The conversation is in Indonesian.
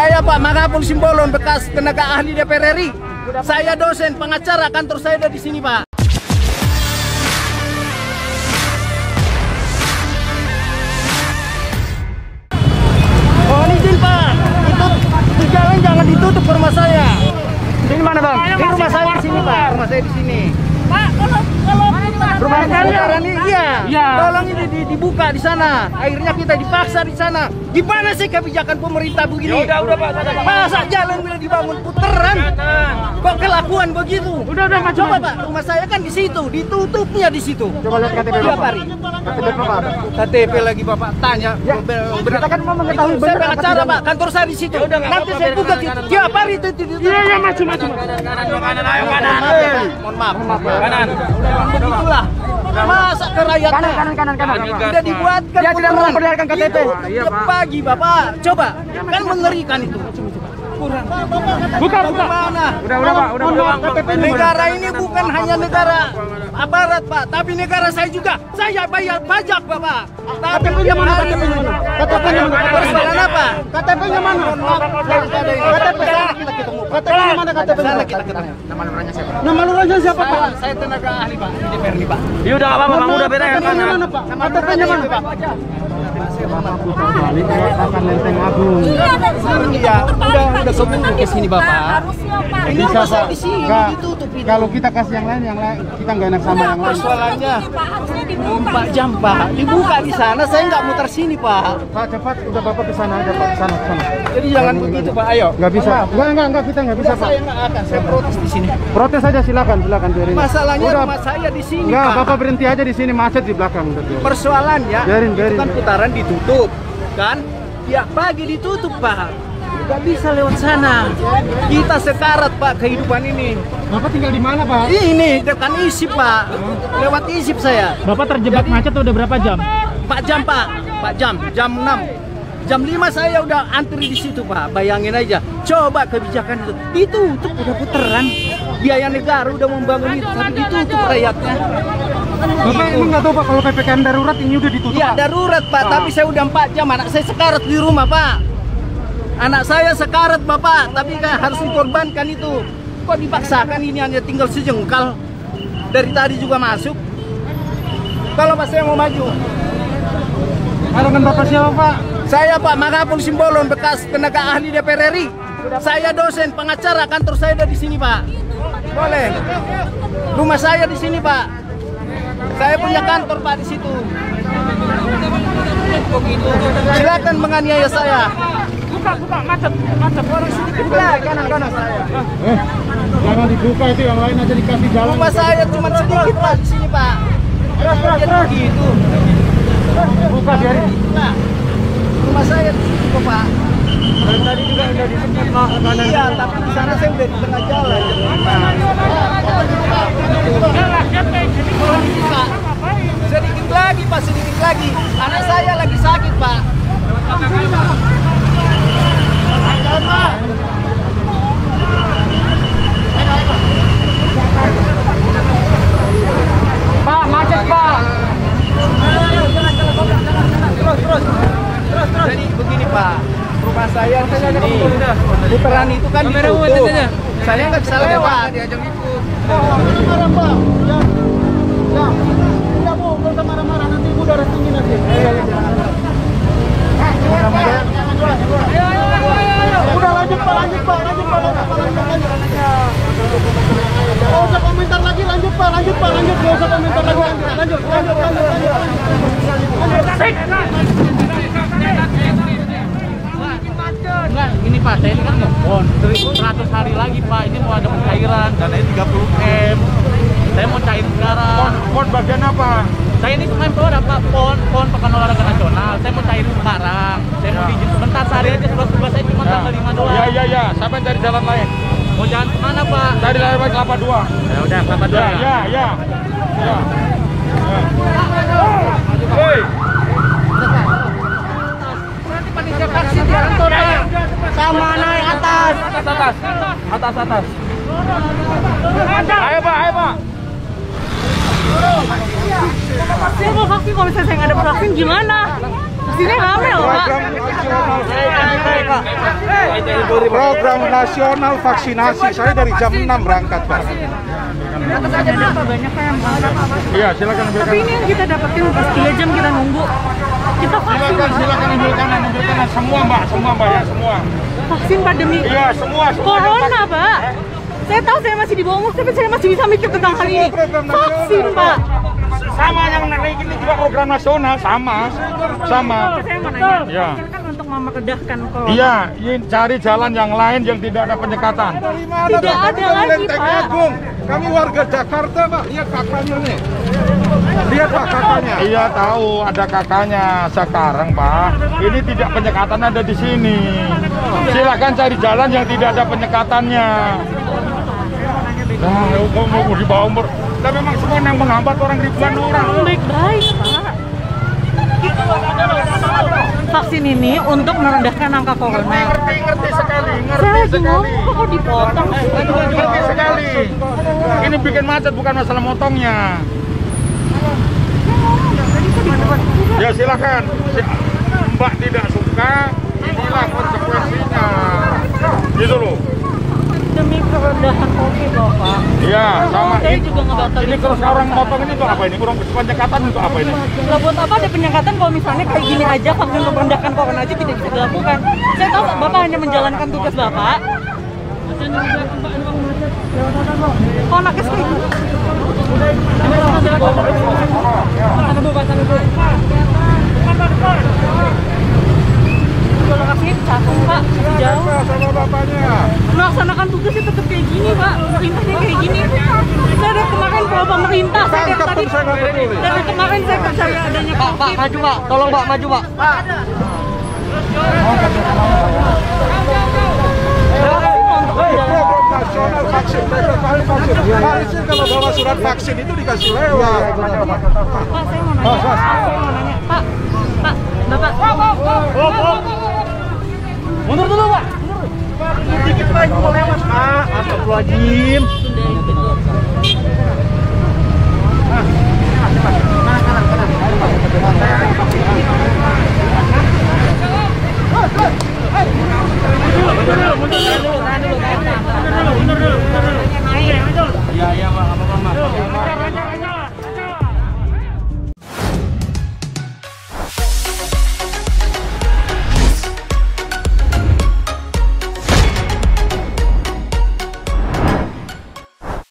Saya Pak Magapul Simbolon, bekas tenaga ahli DPR RI. Saya dosen pengacara, kantor saya ada di sini Pak. Mohon izin Pak, itu, itu jalan jangan ditutup rumah saya. Ini mana Bang? Ini rumah saya di sini Pak, rumah saya di sini. Pak, kalau kalau Rumah saya ini iya. Iya. Tolong ini di- dibuka di sana. Akhirnya kita dipaksa di sana. Gimana sih kebijakan pemerintah begini? udah udah Pak, udah, Pak. Masa jalan bila dibangun puteran? Kok kelakuan begitu? Udah, udah, maju, Coba. Pak, rumah saya kan di situ, ditutupnya di situ. Coba lihat KTP Tiap Bapak. hari. KTP Bapak. KTP lagi Bapak tanya. Ya, Ber- kita kan mau mengetahui benar Saya tidaknya. Pak, kantor saya di situ. Ya udah, nggak Nanti saya buka kanan, kanan. tiap hari itu. Iya, iya, maju, maju. Kanan, kanan, ayo kanan. Mohon maaf, ya, Pak. Mohon maaf. Pak. Kanan. Begitulah. Masa ke rakyat Kanan, kanan, kanan, kanan. Sudah dibuatkan Dia tidak memperlihatkan KTP. Itu, Iya, pagi Bapak. Coba. Kan mengerikan itu. Kurang. Buka, buka. Udah, udah, Pak. Udah, udah. Negara ini bukan hanya negara aparat Pak, tapi negara saya juga. Saya bayar pajak Bapak. Tapi KTP-nya mana? KTP-nya mana? KTP-nya mana? Persoalan apa? KTP-nya mana? Mohon ini. KTP. Sana kita mana? Sana kita ketemu. Nama lurahnya siapa, Pak? Saya, tenaga ahli Pak, di DPR nih Pak. Ya udah apa-apa, Bang, udah beres. KTP-nya mana, Pak? KTP-nya mana? Pak? Balik akan Lenteng Agung. Iya, udah udah keburu ke sini Bapak. Harusnya Pak. Ini di sini ditutup. Kalau kita kasih yang lain, yang lain kita nggak enak sama yang lain. Persoalannya Pak, harusnya dibuka. 4 jam Pak, dibuka di sana. Saya nggak muter sini Pak. Pak cepat, udah bapak ke sana aja pak, sana, sana. Jadi jangan begitu Pak. Ayo. Nggak bisa, nggak, nggak, nggak kita nggak bisa pak. saya nggak akan, saya protes di sini. Protes aja silakan, silakan biarin. Masalahnya rumah saya di sini Nggak, Pak. bapak berhenti aja di sini macet di belakang. Biarin. Persoalannya Biarin, biarin. itu kan putaran ditutup, kan? Tiap pagi ditutup Pak. Nggak bisa lewat sana. Kita sekarat Pak kehidupan ini. Bapak tinggal di mana pak? Ini dekat isip Pak. Lewat isip saya. Bapak terjebak macet udah berapa jam? 4 jam Pak, 4 jam, jam 6 Jam 5 saya udah antri di situ Pak, bayangin aja Coba kebijakan itu, ditutup udah puteran Biaya negara udah membangun itu, tapi ditutup rakyatnya Bapak ini nggak tahu pak kalau ppkm darurat ini udah ditutup. Iya darurat Pak, tapi saya udah 4 jam, anak saya sekarat di rumah Pak Anak saya sekarat Bapak, tapi kan harus dikorbankan itu Kok dipaksakan ini hanya tinggal sejengkal Dari tadi juga masuk Kalau Pak saya mau maju Halo kan bapak siapa pak? Saya Pak Magapul Simbolon, bekas tenaga ahli DPR RI. Saya dosen pengacara, kantor saya ada di sini Pak. Boleh. Rumah saya di sini Pak. Saya punya kantor Pak di situ. Begitu. Silakan menganiaya saya. Buka, buka, macet, macet. Udah kanan kanan saya. Eh, jangan dibuka itu yang lain aja dikasih jalan. Rumah saya cuma sedikit Pak di sini Pak. Jadi begitu. Buka biarin. Rumah saya di sini kok Pak. Tadi juga udah kanan. Iya, tapi di sana saya udah di tengah jalan. Pak, sedikit lagi Pak, sedikit lagi. Anak saya lagi sakit Pak. Pak, macet, Pak. Terus, terus, terus, terus. Jadi begini Pak, rumah saya di sini. Putaran itu kan ditutup. Saya nggak bisa lewat. Diajak ikut. Pak. Ya. Ya. Tidak bu, nggak usah marah-marah nanti ibu darah tinggi nanti. Udah lanjut pak, lanjut pak, lanjut pak, lanjut pak, lanjut, lanjut. Nggak usah komentar lagi, lanjut pak, lanjut pak, lanjut, nggak usah komentar lagi, lanjut, lanjut, lanjut, lanjut, lanjut. Enggak, ini Pak, saya ini kan ngebon 100 hari lagi Pak, ini mau ada pencairan dananya 30 M. Saya mau cair sekarang Pon bagian apa? saya ini member apa pon pon pekan olahraga nasional. Saya mau cair sekarang. Saya mau izin sebentar sehari aja sebelas sebelas saya cuma tanggal lima doang. Ya ya ya, sampai cari jalan lain. mau jalan ke mana Pak? Cari lewat kelapa dua. ya udah kelapa dua. Ya ya ya. Ya. Hei. Nanti panitia taksi di kantor Pak. Sama naik atas. atas atas atas atas Ayo pak, ayo pak. Saya mau vaksin, kalau misalnya saya nggak dapat vaksin gimana? Loh pak. program nasional vaksinasi saya dari jam 6 berangkat pak iya silakan Tapi ini yang kita dapetin pas 3 jam kita nunggu. Kita vaksin, silakan silakan ambil kanan ambil kanan. Semua mbak semua mbak ya semua. Vaksin pandemi. Iya semua semua corona pak. Saya tahu saya masih di bawah umur, tapi saya masih bisa mikir tentang hal ini. Vaksin pak. sama yang naik ini juga program nasional sama. Sama. Saya mau nanya, vaksin kan untuk memerdekkan corona. iya ini cari jalan yang lain yang tidak ada penyekatan. Tidak ada lagi pak. kami warga Jakarta pak. Lihat kakaknya nih. Lihat pak kakaknya. Iya tahu ada kakaknya sekarang pak. Ini tidak penyekatan ada di sini. Silakan cari jalan yang tidak ada penyekatannya. Nah mau mau di bawah umur. Tapi memang semua yang menghambat orang ribuan orang. Baik-baik pak. Vaksin ini untuk merendahkan angka corona. ngerti ngerti sekali Saya ngerti lagi sekali. ngomong kok dipotong. Ngerti sekali. Ini bikin macet bukan masalah motongnya ya silakan Si- mbak tidak suka inilah konsekuensinya gitu loh Demi kerendahan COVID loh pak. iya sama Saya ini juga ngebatalin. ini kalau sekarang motong ini untuk apa ini kurang penyekatan untuk apa ini Lah buat apa ada penyekatan kalau misalnya kayak gini aja vaksin untuk merendahkan corona aja tidak bisa dilakukan. Saya tahu Bapak hanya menjalankan tugas Bapak. Oh, nakes kayak gini. Sana bu, sana bu. Kalau cakep pak, jauh. sama bapaknya Melaksanakan tugasnya tetap kayak gini pak, perintahnya kayak gini. Saya dari kemarin pro pemerintah, saya dari tadi dari kemarin saya percaya adanya Pak, Pak, maju Pak. Tolong Pak, maju Pak. program nasional vaksin program vaksin harusnya kalau bawa surat vaksin itu dikasih lewat Pak, saya mau nanya. Pak, saya mau nanya. Pak, Pak, Bapak. Mundur dulu Pak. dikit lagi mau lewat pak Astagfirullahaladzim.